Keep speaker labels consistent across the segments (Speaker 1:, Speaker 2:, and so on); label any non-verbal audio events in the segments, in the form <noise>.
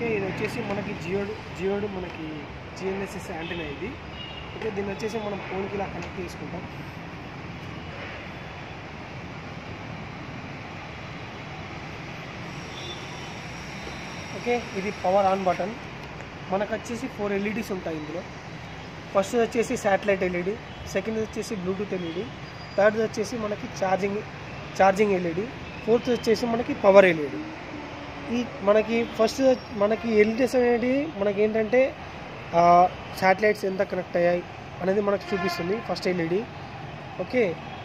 Speaker 1: Okay ఇది వచ్చేసి మనకి జియోడు జియోడు మనకి జిఎన్ఎస్ఎస్ యాంటీనా ఇది. ఓకే దీన్ని వచ్చేసి మనం ఫోన్కి ఇలా కనెక్ట్ చేసుకుంటాం. ఓకే ఇది పవర్ ఆన్ బటన్ మనకు వచ్చేసి ఫోర్ ఎల్ఈడీస్ ఉంటాయి ఇందులో. ఫస్ట్ వచ్చేసి శాటిలైట్ ఎల్ఈడి సెకండ్ వచ్చేసి బ్లూటూత్ ఎల్ఈడి థర్డ్ వచ్చేసి మనకి ఛార్జింగ్ ఛార్జింగ్ ఎల్ఈడి ఫోర్త్ వచ్చేసి మనకి పవర్ ఎల్ఈడి ఈ మనకి ఫస్ట్ మనకి ఎల్ఈడీస్ అనేది మనకి ఏంటంటే శాటిలైట్స్ ఎంత కనెక్ట్ అయ్యాయి అనేది మనకు చూపిస్తుంది ఫస్ట్ ఎల్ఈడి ఓకే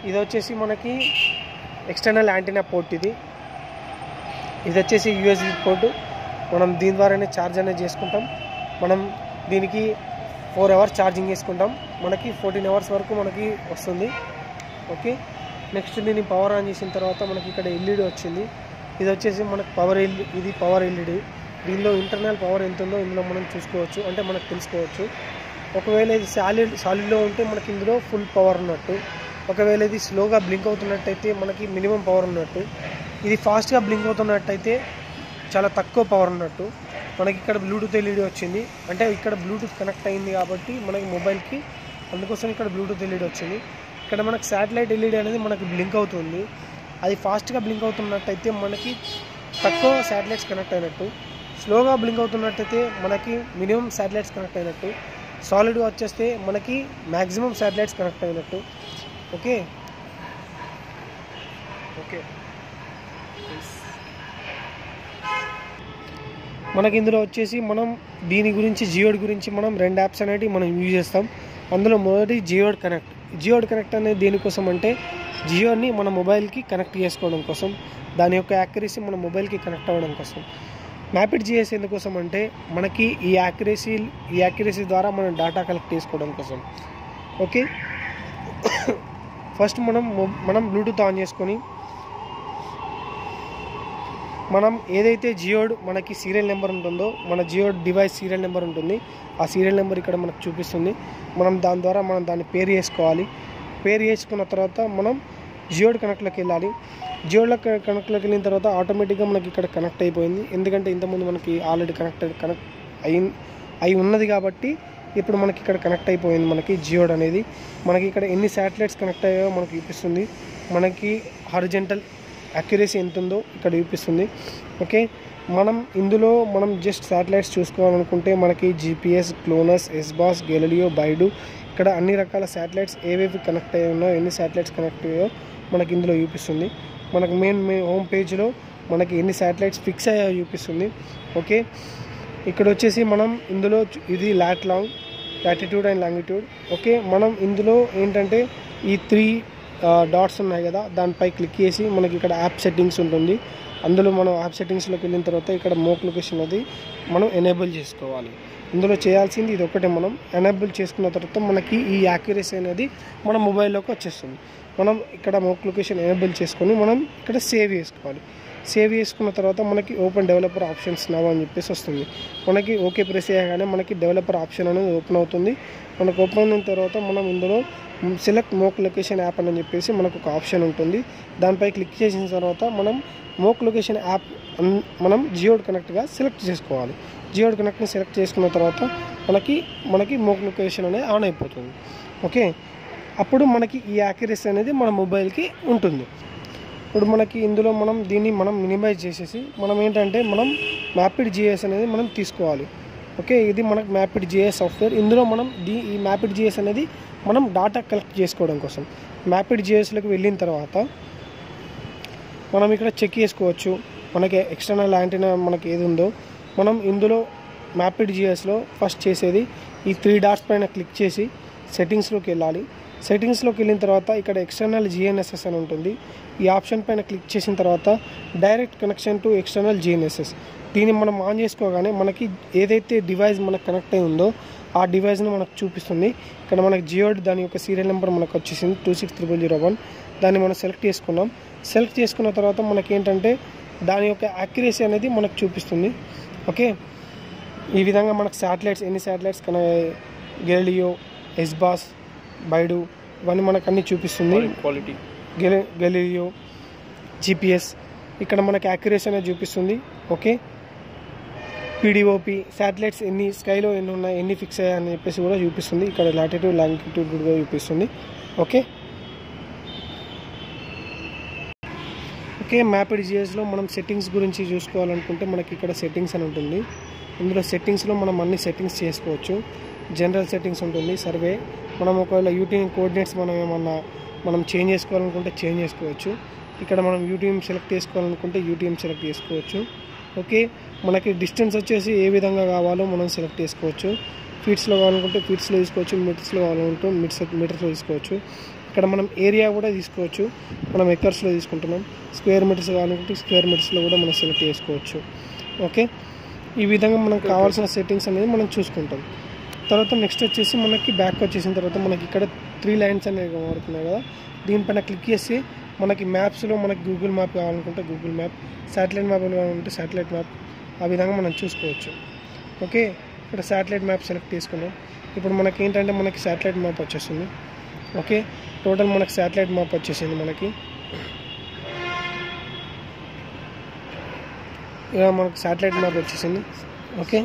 Speaker 1: ఇది వచ్చేసి మనకి ఎక్స్టర్నల్ యాంటీనా పోర్ట్ ఇది. ఇది వచ్చేసి యూఎస్బి పోర్టు మనం దీని ద్వారానే ఛార్జ్ అనేది చేసుకుంటాం. మనం దీనికి ఫోర్ అవర్స్ ఛార్జింగ్ చేసుకుంటాం. మనకి ఫోర్టీన్ అవర్స్ వరకు మనకి వస్తుంది. ఓకే నెక్స్ట్ దీన్ని పవర్ ఆన్ చేసిన తర్వాత మనకి ఇక్కడ ఎల్ఈడి వచ్చింది. ఇది వచ్చేసి మనకు పవర్ ఎల్ ఇది పవర్ ఎల్ఈడి దీనిలో ఇంటర్నల్ పవర్ ఎంత ఉందో ఇందులో మనం చూసుకోవచ్చు అంటే మనకు తెలుసుకోవచ్చు. ఒకవేళ ఇది సాలిడ్ సాలిడ్లో ఉంటే మనకి ఇందులో ఫుల్ పవర్ ఉన్నట్టు. ఒకవేళ ఇది స్లోగా బ్లింక్ అవుతున్నట్టయితే మనకి మినిమం పవర్ ఉన్నట్టు. ఇది ఫాస్ట్గా బ్లింక్ అవుతున్నట్టయితే చాలా తక్కువ పవర్ ఉన్నట్టు. మనకి ఇక్కడ బ్లూటూత్ ఎల్ఈడి వచ్చింది. అంటే ఇక్కడ బ్లూటూత్ కనెక్ట్ అయింది కాబట్టి మనకి మొబైల్కి అందుకోసం ఇక్కడ బ్లూటూత్ ఎల్ఈడి వచ్చింది. ఇక్కడ మనకి శాటిలైట్ ఎల్ఈడి అనేది మనకి బ్లింక్ అవుతుంది. అది ఫాస్ట్గా బ్లింక్ అవుతున్నట్టయితే మనకి తక్కువ శాటిలైట్స్ కనెక్ట్ అయినట్టు స్లోగా బ్లింక్ అవుతున్నట్టయితే మనకి మినిమం శాటిలైట్స్ కనెక్ట్ అయినట్టు సాలిడ్గా వచ్చేస్తే మనకి మ్యాక్సిమం శాటిలైట్స్ కనెక్ట్ అయినట్టు. ఓకే? ఓకే. మనకి ఇందులో వచ్చేసి మనం దీని గురించి జియోడ్ గురించి మనం రెండు యాప్స్ అనేవి మనం యూజ్ చేస్తాం. అందులో మొదటి జియోడ్ కనెక్ట్. జియోడ్ కనెక్ట్ అనేది దేనికోసం అంటే జియోని మన మొబైల్కి కనెక్ట్ చేసుకోవడం కోసం దాని యొక్క యాక్యురసీ మన మొబైల్కి కనెక్ట్ అవ్వడం కోసం. మ్యాపిడ్ జిఎస్ ఎందుకోసం అంటే మనకి ఈ యాక్యురసీ ఈ యాక్యురసీ ద్వారా మనం డేటా కలెక్ట్ చేసుకోవడం కోసం. ఓకే? ఫస్ట్ మనం మొ- మనం బ్లూటూత్ ఆన్ చేసుకొని మనం ఏదైతే జియోడ్ మనకి సీరియల్ నెంబర్ ఉంటుందో మన జియోడ్ డివైస్ సీరియల్ నెంబర్ ఉంటుంది ఆ సీరియల్ నెంబర్ ఇక్కడ మనకు చూపిస్తుంది. మనం దాని ద్వారా మనం దాన్ని పేరు చేసుకోవాలి. పేరు వేసుకున్న తర్వాత మనం జియోడ్ కనెక్ట్లోకి వెళ్ళాలి. జియోడ్లో కనెక్ట్లోకి వెళ్ళిన తర్వాత ఆటోమేటిక్గా మనకి ఇక్కడ కనెక్ట్ అయిపోయింది. ఎందుకంటే ఇంతకుముందు మనకి ఆల్రెడీ కనెక్ట్ కనెక్ట్ అయి అయి ఉన్నది కాబట్టి ఇప్పుడు మనకి ఇక్కడ కనెక్ట్ అయిపోయింది మనకి జియోడ్ అనేది. మనకి ఇక్కడ ఎన్ని శాటిలైట్స్ కనెక్ట్ అయ్యాయో మనకి చూపిస్తుంది. మనకి హారిజెంటల్ అక్యురసీ ఎంత ఉందో ఇక్కడ చూపిస్తుంది. ఓకే? మనం ఇందులో మనం జస్ట్ శాటిలైట్స్ చూసుకోవాలనుకుంటే మనకి జీపీఎస్ క్లోనస్ ఎస్బాస్ గెలలియో బైడు ఇక్కడ అన్ని రకాల శాటిలైట్స్ ఏవేవి కనెక్ట్ అయ్యి ఉన్నాయో ఎన్ని శాటిలైట్స్ కనెక్ట్ అయ్యాయో మనకి ఇందులో చూపిస్తుంది. మనకు మెయిన్ మెయిన్ హోమ్ పేజ్లో మనకి ఎన్ని శాటిలైట్స్ ఫిక్స్ అయ్యాయో చూపిస్తుంది. ఓకే ఇక్కడ వచ్చేసి మనం ఇందులో ఇది lat long latitude and longitude okay మనం ఇందులో ఏంటంటే ఈ త్రీ డాట్స్ ఉన్నాయి కదా దానిపై క్లిక్ చేసి మనకి ఇక్కడ యాప్ సెట్టింగ్స్ ఉంటుంది. అందులో మనం యాప్ సెట్టింగ్స్లోకి వెళ్ళిన తర్వాత ఇక్కడ మోక్ లొకేషన్ అది మనం ఎనేబుల్ చేసుకోవాలి. ఇందులో చేయాల్సింది ఇది ఒకటే మనం ఎనేబుల్ చేసుకున్న తర్వాత మనకి ఈ యాక్యురసీ అనేది మన మొబైల్లోకి వచ్చేస్తుంది. మనం ఇక్కడ మోక్ లొకేషన్ ఎనేబుల్ చేసుకొని మనం ఇక్కడ సేవ్ చేసుకోవాలి. సేవ్ చేసుకున్న తర్వాత మనకి ఓపెన్ డెవలపర్ ఆప్షన్స్ నవ్ అని చెప్పేసి వస్తుంది. మనకి ఓకే ప్రెస్ చేయగానే మనకి డెవలపర్ ఆప్షన్ అనేది ఓపెన్ అవుతుంది. మనకు ఓపెన్ అయిన తర్వాత మనం ఇందులో సెలెక్ట్ మోక్ లొకేషన్ యాప్ అని చెప్పేసి మనకు ఒక ఆప్షన్ ఉంటుంది. దానిపై క్లిక్ చేసిన తర్వాత మనం మోక్ లొకేషన్ యాప్ అన్- మనం జియోడ్ కనెక్ట్గా సెలెక్ట్ చేసుకోవాలి. జియోడ్ కనెక్ట్ని సెలెక్ట్ చేసుకున్న తర్వాత మనకి మనకి మోక్ లొకేషన్ అనేది ఆన్ అయిపోతుంది. ఓకే? అప్పుడు మనకి ఈ యాక్యురసీ అనేది మన మొబైల్కి ఉంటుంది. ఇప్పుడు మనకి ఇందులో మనం దీన్ని మనం మినిమైజ్ చేసేసి మనం ఏంటంటే మనం మ్యాపిడ్ జిఎస్ అనేది మనం తీసుకోవాలి. ఓకే? ఇది మనకు మ్యాపిడ్ జిఎస్ సాఫ్ట్వేర్ ఇందులో మనం దీ ఈ మ్యాపిడ్ జిఎస్ అనేది మనం డాటా కలెక్ట్ చేసుకోవడం కోసం. మ్యాపిడ్ జిఎస్లోకి వెళ్ళిన తర్వాత మనం ఇక్కడ చెక్ చేసుకోవచ్చు. మనకి ఎక్స్టర్నల్ యాంటీనా మనకి ఏది ఉందో. మనం ఇందులో మ్యాపిడ్ జిఎస్లో ఫస్ట్ చేసేది ఈ త్రీ డాట్స్ పైన క్లిక్ చేసి సెట్టింగ్స్లోకి వెళ్ళాలి. సెట్టింగ్స్లోకి వెళ్ళిన తర్వాత ఇక్కడ ఎక్స్టర్నల్ జిఎన్ఎస్ఎస్ అని ఉంటుంది. ఈ ఆప్షన్ పైన క్లిక్ చేసిన తర్వాత direct connection to external GNSS దీన్ని మనం ఆన్ చేసుకోగానే మనకి ఏదైతే డివైస్ మనకు కనెక్ట్ అయి ఉందో ఆ డివైస్ని మనకు చూపిస్తుంది. ఇక్కడ మనకి జియోడ్ దాని యొక్క సీరియల్ నెంబర్ మనకు వచ్చేసింది two six triple zero one దాన్ని మనం సెలెక్ట్ చేసుకున్నాం. సెలెక్ట్ చేసుకున్న తర్వాత మనకి ఏంటంటే దాని యొక్క యాక్యురసీ అనేది మనకు చూపిస్తుంది. ఓకే ఈ విధంగా మనకు శాటిలైట్స్ ఎన్ని శాటిలైట్స్ కన గెలియో ఎస్బాస్ బైడు ఇవన్నీ మనకు అన్ని చూపిస్తుంది.
Speaker 2: క్వాలిటీ
Speaker 1: గెలి గెలియో జీపీఎస్ ఇక్కడ మనకి యాక్యురసీ అనేది చూపిస్తుంది. ఓకే పీడిఓపి శాటిలైట్స్ ఎన్ని స్కైలో ఎన్ని ఉన్నాయి ఎన్ని ఫిక్స్ అయ్యాయని చెప్పేసి కూడా చూపిస్తుంది. ఇక్కడ లాటిట్యూడ్ లాంగిట్యూడ్ కూడా చూపిస్తుంది. ఓకే ఓకే మ్యాప్డ్ జిఎస్లో మనం సెట్టింగ్స్ గురించి చూసుకోవాలనుకుంటే మనకి ఇక్కడ సెట్టింగ్స్ అని ఉంటుంది. ఇందులో సెట్టింగ్స్లో మనం అన్ని సెట్టింగ్స్ చేసుకోవచ్చు. జనరల్ సెట్టింగ్స్ ఉంటుంది సర్వే మనం ఒకవేళ యూటీఎం కోఆర్డినేట్స్ మనం ఏమన్నా మనం చేంజ్ చేసుకోవాలనుకుంటే చేంజ్ చేసుకోవచ్చు. ఇక్కడ మనం యూటీఎం సెలెక్ట్ చేసుకోవాలనుకుంటే యూటీఎం సెలెక్ట్ చేసుకోవచ్చు. ఓకే మనకి డిస్టెన్స్ వచ్చేసి ఏ విధంగా కావాలో మనం సెలెక్ట్ చేసుకోవచ్చు. ఫీట్స్లో కావాలనుకుంటే ఫీట్స్లో తీసుకోవచ్చు మీటర్స్లో కావాలనుకుంటే మీటర్స్ మీటర్స్లో తీసుకోవచ్చు. ఇక్కడ మనం ఏరియా కూడా తీసుకోవచ్చు. మనం ఎకర్స్లో తీసుకుంటున్నాం. స్క్వేర్ మీటర్స్ కావాలనుకుంటే స్క్వేర్ మీటర్స్లో కూడా మనం సెలెక్ట్ చేసుకోవచ్చు. ఓకే ఈ విధంగా మనకు కావాల్సిన సెట్టింగ్స్ అనేది మనం చూసుకుంటాం. తర్వాత నెక్స్ట్ వచ్చేసి మనకి బ్యాక్ వచ్చేసిన తర్వాత మనకి ఇక్కడ త్రీ లైన్స్ అనేవి కనబడుతున్నాయి కదా. దీనిపైన క్లిక్ చేసి మనకి మ్యాప్స్లో మనకి గూగుల్ మ్యాప్ కావాలనుకుంటే గూగుల్ మ్యాప్ శాటిలైట్ మ్యాప్ కావాలంటే శాటిలైట్ మ్యాప్ ఆ విధంగా మనం చూసుకోవచ్చు. ఓకే ఇక్కడ శాటిలైట్ మ్యాప్ సెలెక్ట్ చేసుకున్నాం. ఇప్పుడు మనకి ఏంటంటే మనకి శాటిలైట్ మ్యాప్ వచ్చేసింది ఓకే టోటల్ మనకి శాటిలైట్ మ్యాప్ వచ్చేసింది మనకి. ఇలా మనకు శాటిలైట్ మ్యాప్ వచ్చేసింది. ఓకే?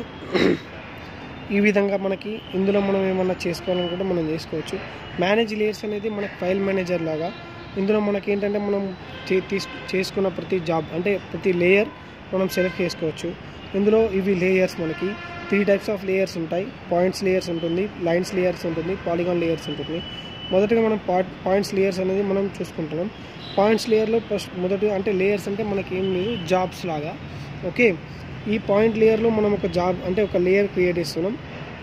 Speaker 1: ఈ విధంగా మనకి ఇందులో మనం ఏమన్నా చేసుకోవాలనుకుంటే మనం చేసుకోవచ్చు. మేనేజ్ లేయర్స్ అనేది మనకి ఫైల్ మేనేజర్ లాగా. ఇందులో మనకి ఏంటంటే మనం చేసుకున్న ప్రతి జాబ్ అంటే ప్రతి లేయర్ మనం సెలెక్ట్ చేసుకోవచ్చు. ఇందులో ఇవి లేయర్స్ మనకి. త్రీ టైప్స్ ఆఫ్ లేయర్స్ ఉంటాయి. పాయింట్స్ లేయర్స్ ఉంటుంది లైన్స్ లేయర్స్ ఉంటుంది పాలిగాన్ లేయర్స్ ఉంటుంది. మొదటగా మనం పాయింట్స్ లేయర్స్ అనేది మనం చూసుకుంటున్నాం. పాయింట్స్ లేయర్లో ఫస్ట్ మొదటి అంటే లేయర్స్ అంటే మనకి ఏం లేదు జాబ్స్ లాగా. ఓకే ఈ పాయింట్ లేయర్లో మనం ఒక జాబ్ అంటే ఒక లేయర్ క్రియేట్ చేస్తున్నాం.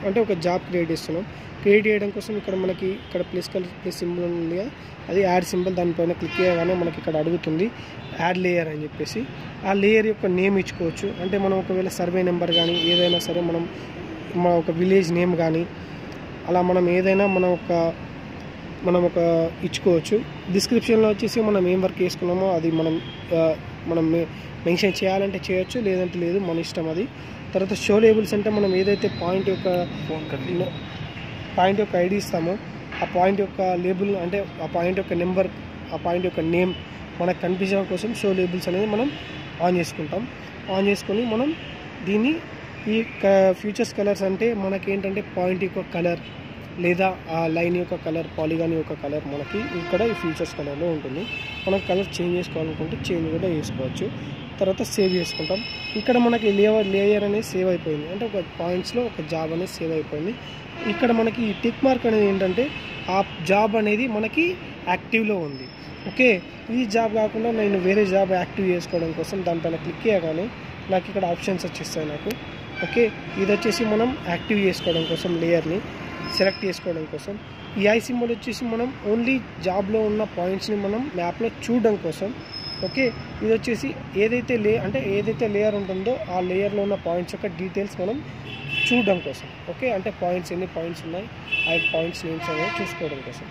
Speaker 1: అంటే ఒక జాబ్ క్రియేట్ చేస్తున్నాం. క్రియేట్ చేయడం కోసం ఇక్కడ మనకి ఇక్కడ ప్లస్ కలర్ ప్లస్ సింబల్ ఉంది కదా. అది యాడ్ సింబల్ దానిపైన క్లిక్ చేయగానే మనకి ఇక్కడ అడుగుతుంది యాడ్ లేయర్ అని చెప్పేసి. ఆ లేయర్ యొక్క నేమ్ ఇచ్చుకోవచ్చు. అంటే మనం ఒకవేళ సర్వే నెంబర్ కానీ ఏదైనా సరే మనం మన ఒక విలేజ్ నేమ్ కానీ అలా మనం ఏదైనా మన ఒక మనం ఒక ఇచ్చుకోవచ్చు. డిస్క్రిప్షన్లో వచ్చేసి మనం ఏం వర్క్ చేసుకున్నామో అది మనం మనం మెన్షన్ చేయాలంటే చేయొచ్చు లేదంటే లేదు మన ఇష్టం అది. తర్వాత షో లేబుల్స్ అంటే మనం ఏదైతే పాయింట్ యొక్క పాయింట్ యొక్క ఐడి ఇస్తామో ఆ పాయింట్ యొక్క లేబుల్ అంటే ఆ పాయింట్ యొక్క నెంబర్ ఆ పాయింట్ యొక్క నేమ్ మనకు కనిపించడం కోసం షో లేబుల్స్ అనేది మనం ఆన్ చేసుకుంటాం. ఆన్ చేసుకొని మనం దీన్ని ఈ ఫ్యూచర్స్ కలర్స్ అంటే మనకేంటంటే పాయింట్ యొక్క కలర్ లేదా ఆ లైన్ యొక్క కలర్ పాలిగాన్ యొక్క కలర్ మనకి ఇక్కడ ఈ ఫీచర్స్ కలర్లో ఉంటుంది. మనం కలర్ చేంజ్ చేసుకోవాలనుకుంటే చేంజ్ కూడా చేసుకోవచ్చు. తర్వాత సేవ్ చేసుకుంటాం. ఇక్కడ మనకి లేయర్ లేయర్ అనేది సేవ్ అయిపోయింది. అంటే ఒక పాయింట్స్లో ఒక జాబ్ అనేది సేవ్ అయిపోయింది. ఇక్కడ మనకి ఈ టిక్ మార్క్ అనేది ఏంటంటే ఆ జాబ్ అనేది మనకి యాక్టివ్లో ఉంది. ఓకే? ఈ జాబ్ కాకుండా నేను వేరే జాబ్ యాక్టివ్ చేసుకోవడం కోసం దానిపైన క్లిక్ చేయగానే నాకు ఇక్కడ ఆప్షన్స్ వచ్చేస్తాయి నాకు. ఓకే? ఇది వచ్చేసి మనం యాక్టివ్ చేసుకోవడం కోసం లేయర్ని సెలెక్ట్ చేసుకోవడం కోసం. ఈఐ ఐ సింబల్ వచ్చేసి మనం ఓన్లీ జాబ్లో ఉన్న పాయింట్స్ని మనం మ్యాప్లో చూడడం కోసం. ఓకే? ఇది వచ్చేసి ఏదైతే లే అంటే ఏదైతే లేయర్ ఉంటుందో ఆ లేయర్లో ఉన్న పాయింట్స్ యొక్క డీటెయిల్స్ మనం చూడడం కోసం. ఓకే? అంటే పాయింట్స్ ఎన్ని పాయింట్స్ ఉన్నాయి ఆ పాయింట్స్ నేమ్స్ అనేవి చూసుకోవడం కోసం.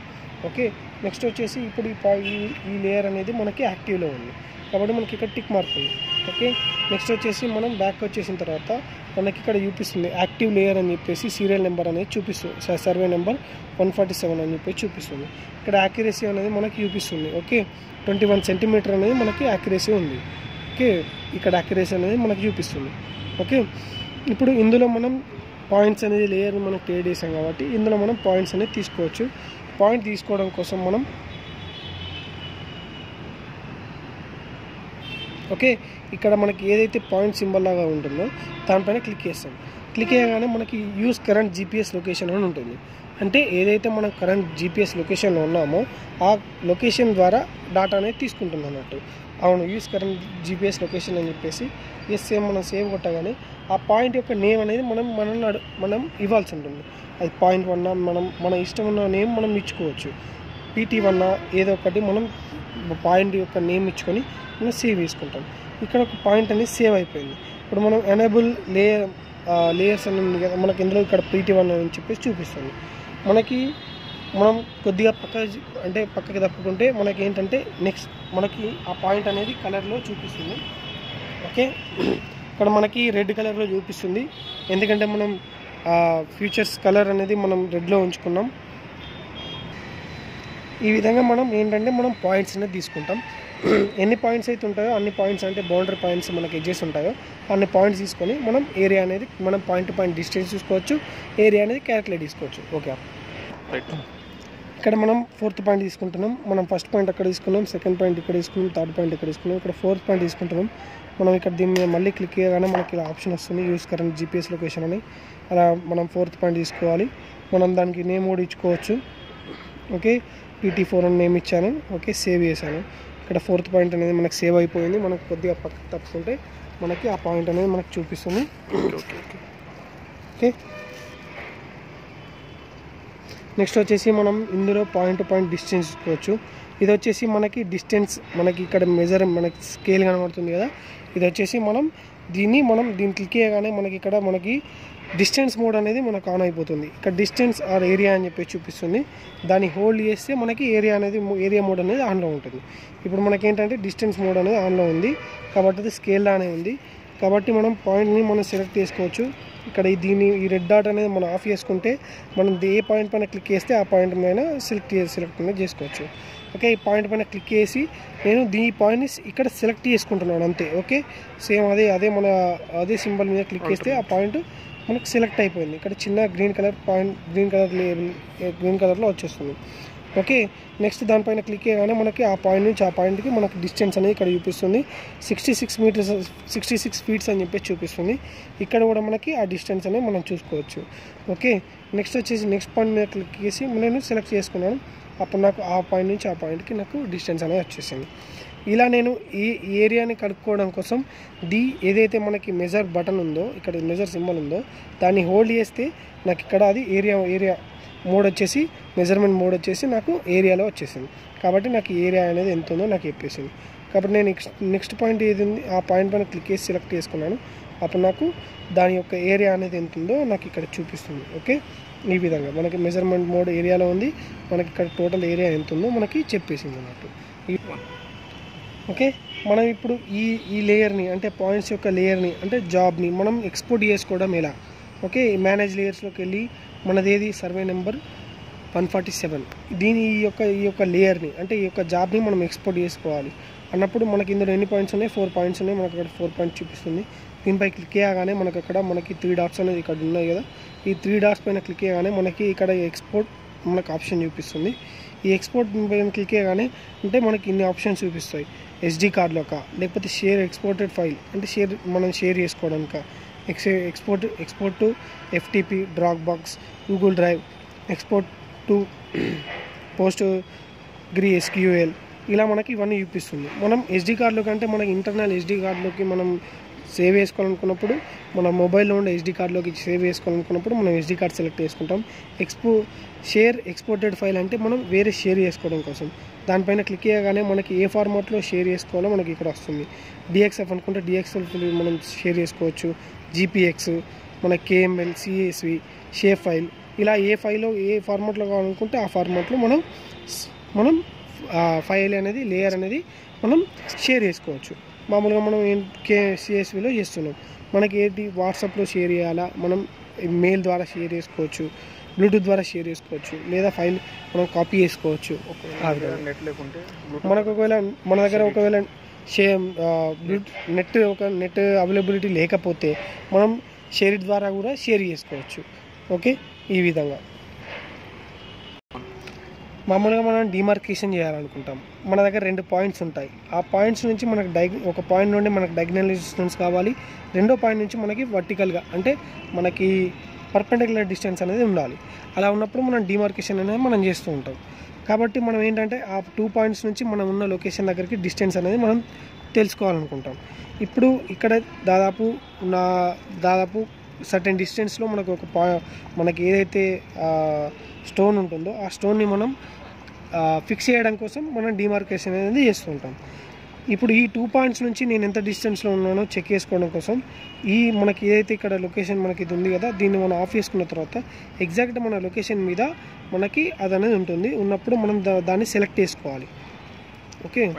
Speaker 1: ఓకే? నెక్స్ట్ వచ్చేసి ఇప్పుడు ఈ ఈ ఈ లేయర్ అనేది మనకి యాక్టివ్లో ఉంది. కాబట్టి మనకి ఇక్కడ టిక్ మార్క్ ఉంది. ఓకే? నెక్స్ట్ వచ్చేసి మనం బ్యాక్ వచ్చేసిన తర్వాత మనకి ఇక్కడ చూపిస్తుంది. యాక్టివ్ లేయర్ అని చెప్పేసి సీరియల్ నెంబర్ అనేది చూపిస్తుంది. స- survey number one forty seven అని చెప్పేసి చూపిస్తుంది. ఇక్కడ యాక్యురసీ అనేది మనకి చూపిస్తుంది. ఓకే? ట్వంటీ వన్ సెంటీమీటర్ అనేది మనకి యాక్యురసీ ఉంది. ఓకే? ఇక్కడ యాక్యురసీ అనేది మనకి చూపిస్తుంది. ఓకే? ఇప్పుడు ఇందులో మనం పాయింట్స్ అనేది లేయర్ మనం క్రియేట్ చేసాం కాబట్టి ఇందులో మనం పాయింట్స్ అనేది తీసుకోవచ్చు. పాయింట్ తీసుకోవడం కోసం మనం ఓకే? ఇక్కడ మనకి ఏదైతే పాయింట్ సింబల్ లాగా ఉంటుందో దానిపైన క్లిక్ చేస్తాం. క్లిక్ చేయగానే మనకి యూస్ కరెంట్ జీపీఎస్ లొకేషన్ అని ఉంటుంది. అంటే ఏదైతే మనం కరెంట్ జీపీఎస్ లొకేషన్లో ఉన్నామో ఆ లొకేషన్ ద్వారా డాటా అనేది తీసుకుంటుంది అన్నట్టు అవును యూస్ కరెంట్ జీపీఎస్ లొకేషన్ అని చెప్పేసి ఎస్ సేమ్ మనం సేవ్ కొట్టగానే ఆ పాయింట్ యొక్క నేమ్ అనేది మనం మనం మనం ఇవ్వాల్సి ఉంటుంది. అది పాయింట్ వన్నా మనం మన ఇష్టం ఉన్న నేమ్ మనం ఇచ్చుకోవచ్చు. పీటీ వన్నా ఏదో ఒకటి మనం పాయింట్ యొక్క నేమ్ ఇచ్చుకొని మనం సేవ్ చేసుకుంటాం ఇక్కడ ఒక పాయింట్ అనేది సేవ్ అయిపోయింది. ఇప్పుడు మనం ఎనేబుల్ లేయర్ లేయర్స్ అని ఉంది కదా మనకి ఇందులో ఇక్కడ పీటీ వన్ అని చెప్పేసి చూపిస్తుంది. మనకి మనం కొద్దిగా పక్క అంటే పక్కకి తప్పుకుంటే మనకి ఏంటంటే నెక్స్ట్ మనకి ఆ పాయింట్ అనేది కలర్లో చూపిస్తుంది. ఓకే? ఇక్కడ మనకి రెడ్ కలర్లో చూపిస్తుంది. ఎందుకంటే మనం ఫ్యూచర్స్ కలర్ అనేది మనం రెడ్లో ఉంచుకున్నాం. ఈ విధంగా మనం ఏంటంటే మనం పాయింట్స్ అనేది తీసుకుంటాం. <clears throat> ఎన్ని పాయింట్స్ అయితే ఉంటాయో అన్ని పాయింట్స్ అంటే బౌండరీ పాయింట్స్ మనకి ఎడ్జెస్ ఉంటాయో అన్ని పాయింట్స్ తీసుకొని మనం ఏరియా అనేది మనం పాయింట్ టు పాయింట్ డిస్టెన్స్ చూసుకోవచ్చు. ఏరియా అనేది క్యాలిక్యులేట్ చేసుకోవచ్చు ఓకే
Speaker 2: రైట్
Speaker 1: ఇక్కడ మనం ఫోర్త్ పాయింట్ తీసుకుంటున్నాం. మనం ఫస్ట్ పాయింట్ అక్కడ తీసుకున్నాం. సెకండ్ పాయింట్ ఇక్కడ తీసుకున్నాం. థర్డ్ పాయింట్ ఇక్కడ తీసుకున్నాం. ఇక్కడ ఫోర్త్ పాయింట్ తీసుకుంటున్నాం. మనం ఇక్కడ దీని మీద మళ్ళీ క్లిక్ చేయగానే మనకి ఇలా ఆప్షన్ వస్తుంది. యూస్ కరెంట్ జీపీఎస్ లొకేషన్ అని. అలా మనం ఫోర్త్ పాయింట్ తీసుకోవాలి. మనం దానికి నేమ్ కూడా ఇచ్చుకోవచ్చు. ఓకే పీటీ ఫోర్ అని నేమ్ ఇచ్చాను. ఓకే సేవ్ చేశాను. ఇక్కడ ఫోర్త్ పాయింట్ అనేది మనకు సేవ్ అయిపోయింది. మనకు కొద్దిగా పక్కకు తప్పుకుంటే మనకి ఆ పాయింట్ అనేది మనకు చూపిస్తుంది.
Speaker 2: Okay okay okay
Speaker 1: okay next వచ్చేసి మనం ఇందులో పాయింట్ టు పాయింట్ డిస్టెన్స్ చూసుకోవచ్చు. ఇది వచ్చేసి మనకి డిస్టెన్స్ మనకి ఇక్కడ మెజర్ మనకి స్కేల్ కనబడుతుంది కదా. ఇది వచ్చేసి మనం దీన్ని మనం దీన్ని క్లిక్ చేయగానే మనకి ఇక్కడ మనకి డిస్టెన్స్ మోడ్ అనేది మనకు ఆన్ అయిపోతుంది. ఇక్కడ డిస్టెన్స్ ఆర్ ఏరియా అని చెప్పి చూపిస్తుంది. దాన్ని హోల్డ్ చేస్తే మనకి ఏరియా అనేది ఏరియా మోడ్ అనేది ఆన్లో ఉంటుంది. ఇప్పుడు మనకి ఏంటంటే డిస్టెన్స్ మోడ్ అనేది ఆన్లో ఉంది. కాబట్టి అది స్కేల్లానే ఉంది. కాబట్టి మనం పాయింట్ని మనం సెలెక్ట్ చేసుకోవచ్చు. ఇక్కడ ఈ దీన్ని ఈ రెడ్ డాట్ అనేది మనం ఆఫ్ చేసుకుంటే మనం ఏ పాయింట్ పైన క్లిక్ చేస్తే ఆ పాయింట్ పైన సెలెక్ట్ సెలెక్ట్ అనేది చేసుకోవచ్చు. ఓకే ఈ పాయింట్ పైన క్లిక్ చేసి నేను దీ పాయింట్ని ఇక్కడ సెలెక్ట్ చేసుకుంటున్నాను అంతే. ఓకే సేమ్ అదే అదే మన అదే సింబల్ మీద క్లిక్ చేస్తే ఆ పాయింట్ మనకు సెలెక్ట్ అయిపోయింది. ఇక్కడ చిన్న green colour point green colour label green కలర్లో వచ్చేస్తుంది. ఓకే నెక్స్ట్ దానిపైన క్లిక్ చేయగానే మనకి ఆ పాయింట్ నుంచి ఆ పాయింట్కి మనకు డిస్టెన్స్ అనేది ఇక్కడ చూపిస్తుంది. Sixty six metres sixty six feets అని చెప్పేసి చూపిస్తుంది. ఇక్కడ కూడా మనకి ఆ డిస్టెన్స్ అనేది మనం చూసుకోవచ్చు. ఓకే నెక్స్ట్ వచ్చేసి నెక్స్ట్ పాయింట్ మీద క్లిక్ చేసి నేను సెలెక్ట్ చేసుకున్నాను. అప్పుడు నాకు ఆ పాయింట్ నుంచి ఆ పాయింట్కి నాకు డిస్టెన్స్ అనేది వచ్చేసింది. ఇలా నేను ఈ ఏరియాని కనుక్కోవడం కోసం ది ఏదైతే మనకి మెజర్ బటన్ ఉందో ఇక్కడ మెజర్ సింబల్ ఉందో దాన్ని హోల్డ్ చేస్తే నాకు ఇక్కడ అది ఏరియా ఏరియా మోడ్ వచ్చేసి మెజర్మెంట్ మోడ్ వచ్చేసి నాకు ఏరియాలో వచ్చేసింది. కాబట్టి నాకు ఏరియా అనేది ఎంత ఉందో నాకు చెప్పేసింది. కాబట్టి నేను నెక్స్ట్ నెక్స్ట్ పాయింట్ ఏది ఉంది ఆ పాయింట్ పైన క్లిక్ చేసి సెలెక్ట్ చేసుకున్నాను. అప్పుడు నాకు దాని యొక్క ఏరియా అనేది ఎంత ఉందో నాకు ఇక్కడ చూపిస్తుంది. ఓకే? ఈ విధంగా మనకి మెజర్మెంట్ మోడ్ ఏరియాలో ఉంది. మనకి ఇక్కడ టోటల్ ఏరియా ఎంత ఉందో మనకి చెప్పేసింది అన్నట్టు. ఈ ఓకే? మనం ఇప్పుడు ఈ ఈ లేయర్ని అంటే పాయింట్స్ యొక్క లేయర్ని అంటే జాబ్ని మనం ఎక్స్పోర్ట్ చేసుకోవడం ఎలా? ఓకే? మేనేజ్ లేయర్స్లోకి వెళ్ళి మనదేది? Survey number one forty seven. దీని ఈ యొక్క ఈ యొక్క లేయర్ని అంటే ఈ యొక్క జాబ్ని మనం ఎక్స్పోర్ట్ చేసుకోవాలి. అన్నప్పుడు మనకి ఇందులో ఎన్ని పాయింట్స్ ఉన్నాయి? ఫోర్ పాయింట్స్ ఉన్నాయి. మనకు అక్కడ ఫోర్ పాయింట్స్ చూపిస్తుంది. దీనిపై క్లిక్ చేయగానే మనకు అక్కడ మనకి త్రీ డాట్స్ అనేది ఇక్కడ ఉన్నాయి కదా? ఈ త్రీ డాట్స్ పైన క్లిక్ చేయగానే మనకి ఇక్కడ ఎక్స్పోర్ట్ మనకు ఆప్షన్ చూపిస్తుంది. ఈ ఎక్స్పోర్ట్ పైన క్లిక్ చేయగానే అంటే మనకి ఇన్ని ఆప్షన్స్ చూపిస్తాయి. ఎస్డి కార్డులోక లేకపోతే షేర్ ఎక్స్పోర్టెడ్ ఫైల్ అంటే షేర్ మనం share చేసుకోవడానిక? Ex export export to FTP Dropbox Google Drive export to PostgreSQL ఇలా మనకి ఇవన్నీ చూపిస్తుంది. మనం ఎస్డి కార్డులో కంటే మనకి ఇంటర్నల్ ఎస్డి కార్డులోకి మనం సేవ్ చేసుకోవాలనుకున్నప్పుడు మన మొబైల్లో ఉండే ఎస్డి కార్డులోకి సేవ్ చేసుకోవాలనుకున్నప్పుడు మనం ఎస్డి కార్డ్ సెలెక్ట్ చేసుకుంటాం. ఎక్స్పో షేర్ ఎక్స్పోర్టెడ్ ఫైల్ అంటే మనం వేరే షేర్ చేసుకోవడం కోసం. దానిపైన క్లిక్ చేయగానే మనకి ఏ ఫార్మాట్లో షేర్ చేసుకోవాలో మనకి ఇక్కడ వస్తుంది. డిఎక్స్ఎఫ్ అనుకుంటే డిఎక్స్ఎల్ మనం షేర్ చేసుకోవచ్చు. జీపీఎక్స్ మన కేఎంఎల్ సిఎస్వి షే ఫైల్ ఇలా ఏ ఫైల్లో ఏ ఫార్మాట్లో కావాలనుకుంటే ఆ ఫార్మాట్లో మనం మనం ఫైల్ అనేది లేయర్ అనేది మనం షేర్ చేసుకోవచ్చు. మామూలుగా మనం ఏం కే సిఎస్విలో చేస్తున్నాం. మనకి ఏంటి వాట్సాప్లో షేర్ చేయాలా మనం మెయిల్ ద్వారా షేర్ చేసుకోవచ్చు బ్లూటూత్ ద్వారా షేర్ చేసుకోవచ్చు లేదా ఫైల్ మనం కాపీ చేసుకోవచ్చు. మనకు ఒకవేళ మన దగ్గర ఒకవేళ షే నెట్ ఒక నెట్ అవైలబిలిటీ లేకపోతే మనం షేర్ ద్వారా కూడా షేర్ చేసుకోవచ్చు. ఓకే? ఈ విధంగా. మామూలుగా మనం డిమార్కేషన్ చేయాలనుకుంటాం. మన దగ్గర రెండు పాయింట్స్ ఉంటాయి. ఆ పాయింట్స్ నుంచి మనకు డై ఒక పాయింట్ నుండి మనకు డైగ్నల్ డిస్టెన్స్ కావాలి. రెండో పాయింట్ నుంచి మనకి వర్టికల్గా అంటే మనకి పర్పెండిక్యులర్ డిస్టెన్స్ అనేది ఉండాలి. అలా ఉన్నప్పుడు మనం డిమార్కేషన్ అనేది మనం చేస్తూ ఉంటాం. కాబట్టి మనం ఏంటంటే ఆ టూ పాయింట్స్ నుంచి మనం ఉన్న లొకేషన్ దగ్గరికి డిస్టెన్స్ అనేది మనం తెలుసుకోవాలనుకుంటాం. ఇప్పుడు ఇక్కడ దాదాపు నా దాదాపు సర్టెన్ డిస్టెన్స్లో మనకు ఒక పా మనకి ఏదైతే స్టోన్ ఉంటుందో ఆ స్టోన్ని మనం ఫిక్స్ చేయడం కోసం మనం డిమార్కేషన్ అనేది చేస్తూ ఉంటాం ఇప్పుడు ఈ టూ పాయింట్స్ నుంచి నేను ఎంత డిస్టెన్స్లో ఉన్నానో చెక్ చేసుకోవడం కోసం ఈ మనకి ఏదైతే ఇక్కడ లొకేషన్ మనకి ఇది ఉంది కదా దీన్ని మనం ఆఫ్ చేసుకున్న తర్వాత ఎగ్జాక్ట్ మన లొకేషన్ మీద మనకి అది అనేది ఉంటుంది. ఉన్నప్పుడు మనం దా- దాన్ని సెలెక్ట్ చేసుకోవాలి. ఓకే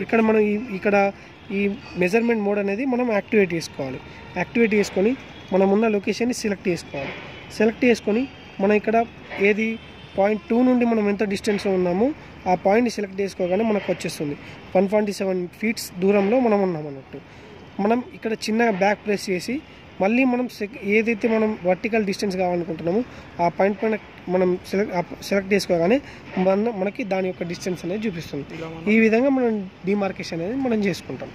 Speaker 1: ఇక్కడ మనం ఇక్కడ ఈ మెజర్మెంట్ మోడ్ అనేది మనం యాక్టివేట్ చేసుకోవాలి. యాక్టివేట్ చేసుకొని మనం ఉన్న లొకేషన్ని సెలెక్ట్ చేసుకోవాలి. సెలెక్ట్ చేసుకొని మనం ఇక్కడ ఏది పాయింట్ టూ నుండి మనం ఎంత డిస్టెన్స్లో ఉన్నామో ఆ పాయింట్ని సెలెక్ట్ చేసుకోగానే మనకు వచ్చేస్తుంది. వన్ ఫార్టీ సెవెన్ ఫీట్స్ దూరంలో మనం ఉన్నాం అన్నట్టు. మనం ఇక్కడ చిన్నగా బ్యాక్ ప్రెస్ చేసి మళ్ళీ మనం సెక్- ఏదైతే మనం వర్టికల్ డిస్టెన్స్ కావాలనుకుంటున్నామో ఆ పాయింట్ పైన మనం సెలెక్ట్ సెలెక్ట్ చేసుకోగానే మన మనకి దాని యొక్క డిస్టెన్స్ అనేది చూపిస్తుంది. ఈ విధంగా మనం డిమార్కేషన్ అనేది మనం చేసుకుంటాం.